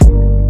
Bye.